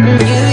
Yeah.